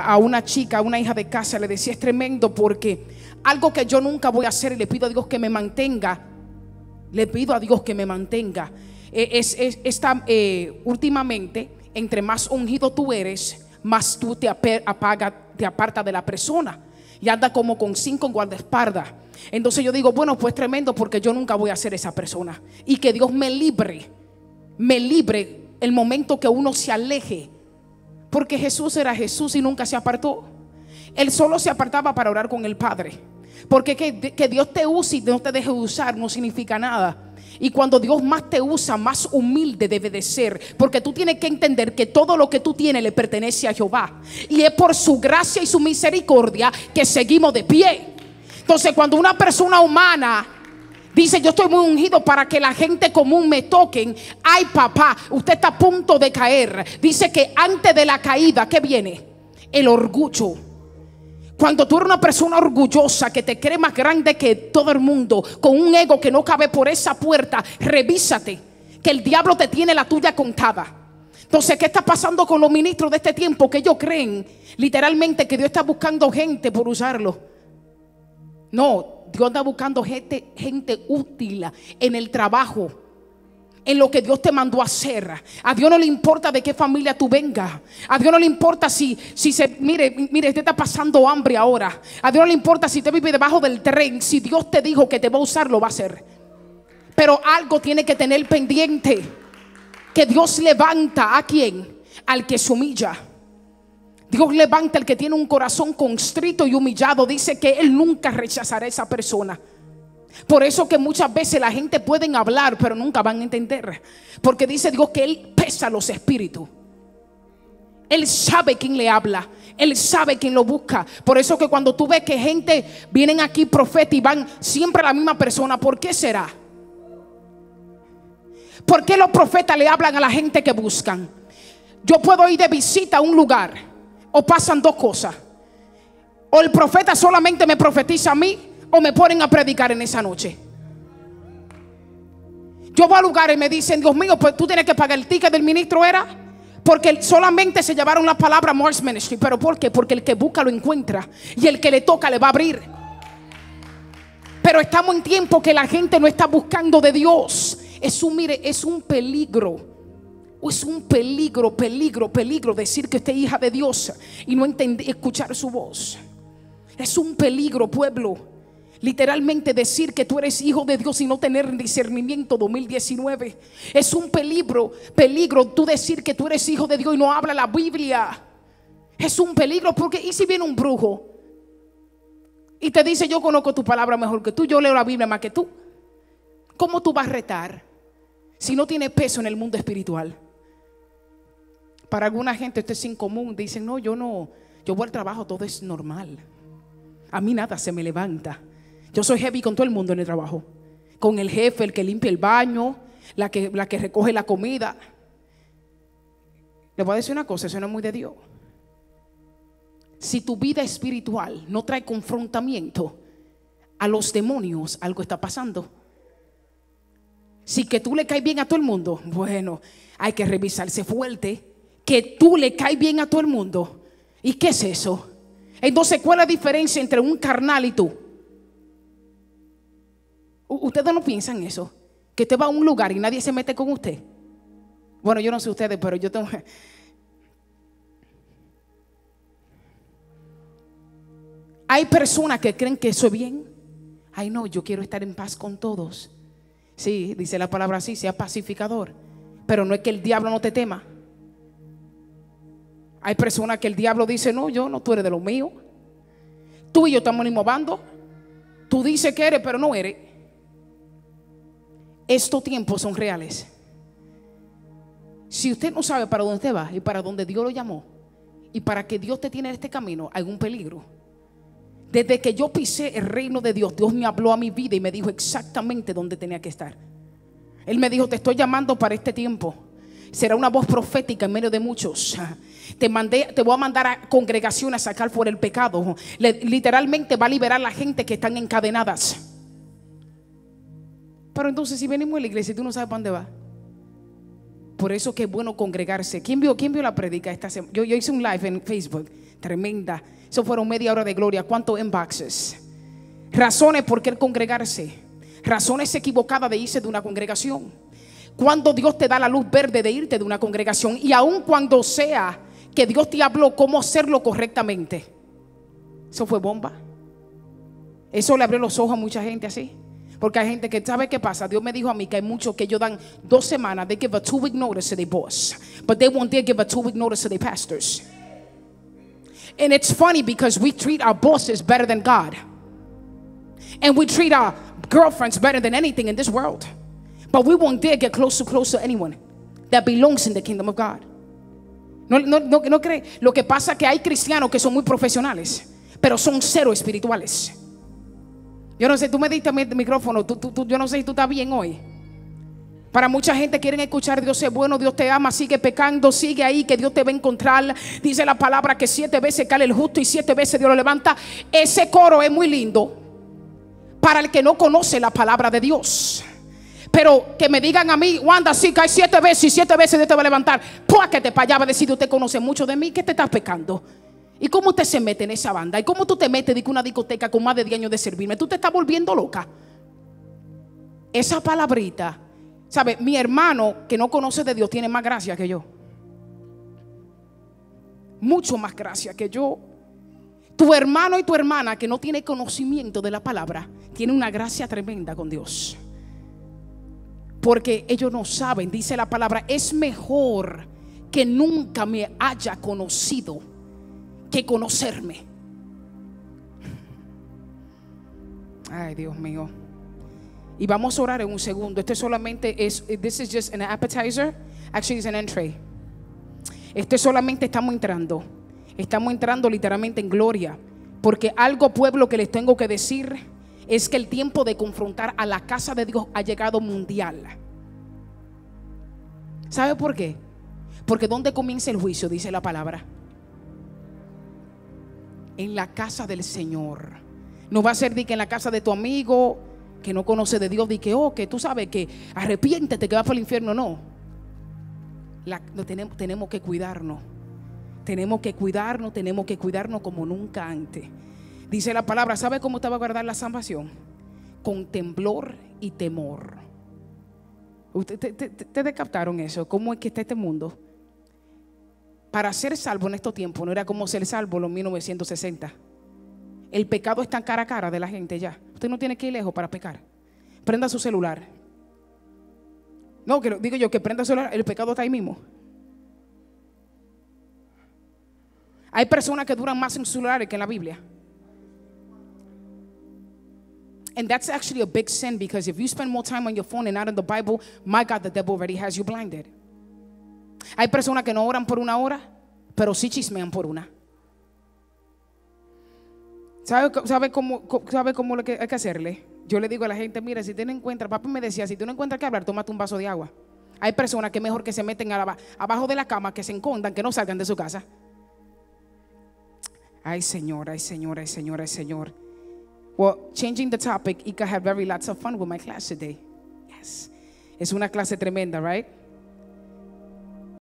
a, una chica, a una hija de casa, le decía, es tremendo porque algo que yo nunca voy a hacer y le pido a Dios que me mantenga, le pido a Dios que me mantenga. Eh, es, es- esta, eh, últimamente, entre más ungido tú eres, más tú te, apaga, te apartas de la persona y anda como con cinco guardaespaldas. Entonces yo digo, bueno, pues tremendo porque yo nunca voy a ser esa persona. Y que Dios me libre, me libre el momento que uno se aleje. Porque Jesús era Jesús y nunca se apartó. Él solo se apartaba para orar con el Padre. Porque que, que Dios te use y no te deje usar no significa nada. Y cuando Dios más te usa, más humilde debe de ser. Porque tú tienes que entender que todo lo que tú tienes le pertenece a Jehová. Y es por su gracia y su misericordia que seguimos de pie. Entonces cuando una persona humana dice yo estoy muy ungido para que la gente común me toquen, ay papá, usted está a punto de caer. Dice que antes de la caída, ¿qué viene? El orgullo. Cuando tú eres una persona orgullosa que te cree más grande que todo el mundo, con un ego que no cabe por esa puerta, revísate que el diablo te tiene la tuya contada. Entonces, ¿qué está pasando con los ministros de este tiempo? Que ellos creen literalmente que Dios está buscando gente por usarlo. No, Dios anda buscando gente, gente útil en el trabajo, en lo que Dios te mandó a hacer. A Dios no le importa de qué familia tú vengas. A Dios no le importa si, si se, mire, mire, usted está pasando hambre ahora. A Dios no le importa si usted vive debajo del tren. Si Dios te dijo que te va a usar, lo va a hacer. Pero algo tiene que tener pendiente. Que Dios levanta a quien? Al que se humilla. Dios levanta al que tiene un corazón constrito y humillado. Dice que Él nunca rechazará a esa persona. Por eso que muchas veces la gente pueden hablar, pero nunca van a entender. Porque dice Dios que Él pesa los espíritus. Él sabe quién le habla. Él sabe quién lo busca. Por eso que cuando tú ves que gente vienen aquí profeta y van siempre a la misma persona, ¿por qué será? ¿Por qué los profetas le hablan a la gente que buscan? Yo puedo ir de visita a un lugar o pasan dos cosas. O el profeta solamente me profetiza a mí o me ponen a predicar en esa noche. Yo voy a lugares y me dicen, Dios mío, pues tú tienes que pagar el ticket del ministro, ¿era? Porque solamente se llevaron la palabra Mars Ministry. ¿Pero por qué? Porque el que busca lo encuentra. Y el que le toca le va a abrir. Pero estamos en tiempo que la gente no está buscando de Dios. Es un, mire, es un peligro. Es un peligro, peligro, peligro decir que usted es hija de Dios y no entender, escuchar su voz. Es un peligro, pueblo. Literalmente decir que tú eres hijo de Dios y no tener discernimiento 2019. Es un peligro, peligro tú decir que tú eres hijo de Dios y no habla la Biblia. Es un peligro porque ¿y si viene un brujo? Y te dice, yo conozco tu palabra mejor que tú, yo leo la Biblia más que tú. ¿Cómo tú vas a retar si no tiene peso en el mundo espiritual? Para alguna gente esto es incomún. Dicen, no, yo no, yo voy al trabajo, todo es normal. A mí nada se me levanta. Yo soy heavy con todo el mundo en el trabajo. Con el jefe, el que limpia el baño, la que, recoge la comida. Le voy a decir una cosa, eso no es muy de Dios. Si tu vida espiritual no trae confrontamiento a los demonios, algo está pasando. Si que tú le caes bien a todo el mundo, bueno, hay que revisarse fuerte. Que tú le caes bien a todo el mundo. ¿Y qué es eso? Entonces, ¿cuál es la diferencia entre un carnal y tú? Ustedes no piensan eso. Que usted va a un lugar y nadie se mete con usted. Bueno, yo no sé ustedes, pero yo tengo. Hay personas que creen que eso es bien. Ay, no, yo quiero estar en paz con todos. Sí, dice la palabra así, sea pacificador. Pero no es que el diablo no te tema. Hay personas que el diablo dice, no, yo no, tú eres de lo mío. Tú y yo estamos en el mismo bando. Tú dices que eres, pero no eres. Estos tiempos son reales. Si usted no sabe para dónde usted va y para dónde Dios lo llamó y para que Dios te tiene en este camino, hay un peligro. Desde que yo pisé el reino de Dios, Dios me habló a mi vida y me dijo exactamente dónde tenía que estar. Él me dijo, te estoy llamando para este tiempo. Será una voz profética en medio de muchos. Te mandé, te voy a mandar a congregaciones a sacar fuera el pecado. Literalmente va a liberar a la gente que están encadenadas. Pero entonces si venimos a la iglesia y tú no sabes para dónde va. Por eso que es bueno congregarse. ¿Quién vio, quién vio la predica esta semana? Yo, yo hice un live en Facebook. tremenda. Eso fueron media hora de gloria. ¿Cuántos inboxes? Razones por qué congregarse. Razones equivocadas de irse de una congregación. Cuando Dios te da la luz verde de irte de una congregación. Y aun cuando sea que Dios te habló cómo hacerlo correctamente. Eso fue bomba. Eso le abrió los ojos a mucha gente así. Porque hay gente que sabe qué pasa. Dios me dijo a mí que hay muchos que ellos dan dos semanas. They give a two week notice to their boss. But they won't give a two week notice to their pastors. And it's funny because we treat our bosses better than God. And we treat our girlfriends better than anything in this world. But we won't dare get close to close to anyone that belongs in the kingdom of God. No, no, no, no cree. Lo que pasa es que hay cristianos que son muy profesionales, pero son cero espirituales. Yo no sé, tú me diste el micrófono, tú, tú, yo no sé si tú estás bien hoy. Para mucha gente quieren escuchar Dios es bueno, Dios te ama, sigue pecando, sigue ahí, que Dios te va a encontrar. Dice la palabra que siete veces cae el justo y siete veces Dios lo levanta. Ese coro es muy lindo para el que no conoce la palabra de Dios. Pero que me digan a mí, Wanda, sí, cae siete veces y siete veces Dios te va a levantar. Pues que te para allá va a decir, usted conoce mucho de mí, que te estás pecando. ¿Y cómo usted se mete en esa banda? ¿Y cómo tú te metes en una discoteca con más de 10 años de servirme? Tú te estás volviendo loca. Esa palabrita, ¿sabe? Mi hermano que no conoce de Dios tiene más gracia que yo. Mucho más gracia que yo. Tu hermano y tu hermana que no tiene conocimiento de la palabra, tiene una gracia tremenda con Dios. Porque ellos no saben, dice la palabra, es mejor que nunca me haya conocido que conocerme. Ay, Dios mío. Y vamos a orar en un segundo. Este solamente es, this is just an appetizer. Actually, it's an entry. Este solamente estamos entrando. Estamos entrando literalmente en gloria. Porque algo, pueblo, que les tengo que decir es que el tiempo de confrontar a la casa de Dios ha llegado mundial. ¿Sabe por qué? Porque ¿dónde comienza el juicio? Dice la palabra en la casa del Señor. No va a ser de que en la casa de tu amigo que no conoce de Dios, de que, oh, que tú sabes que arrepiéntete que vas para el infierno. No. tenemos, tenemos que cuidarnos. Tenemos que cuidarnos, tenemos que cuidarnos como nunca antes. Dice la palabra, ¿sabe cómo te va a guardar la salvación? Con temblor y temor. ¿Ustedes captaron eso? ¿Cómo es que está este mundo? para ser salvo en estos tiempos no era como ser salvo en los 1960. El pecado está cara a cara de la gente ya. Usted no tiene que ir lejos para pecar. Prenda su celular. No, digo yo que prenda su celular, el pecado está ahí mismo. Hay personas que duran más en su celular que en la Biblia. And that's actually a big sin because if you spend more time on your phone and not in the Bible, my God, the devil already has you blinded. Hay personas que no oran por una hora, pero sí chismean por una. ¿Sabe, cómo, hay que hacerle? Yo le digo a la gente, mira, si tú no encuentras, papá me decía, si tú no encuentras que hablar, tómate un vaso de agua. Hay personas que mejor que se meten abajo de la cama, que se encondan, que no salgan de su casa. Ay, Señor, ay, Señor, ay, Señor, ay, Señor. Well, changing the topic, Ika had very lots of fun with my class today. Yes. Es una clase tremenda, right?